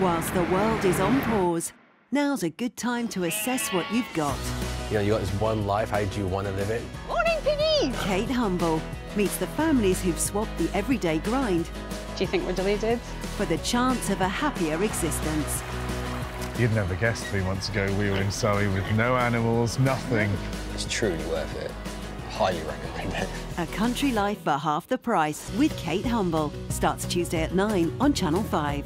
Whilst the world is on pause, now's a good time to assess what you've got. You know, you got this one life, how do you want to live it? Morning, Piggy! Kate Humble meets the families who've swapped the everyday grind Do you think we're deleted? for the chance of a happier existence. You'd never guess three months ago we were in Surrey with no animals, nothing. It's truly worth it. Highly recommend it. A country life for half the price with Kate Humble starts Tuesday at 9 on Channel 5.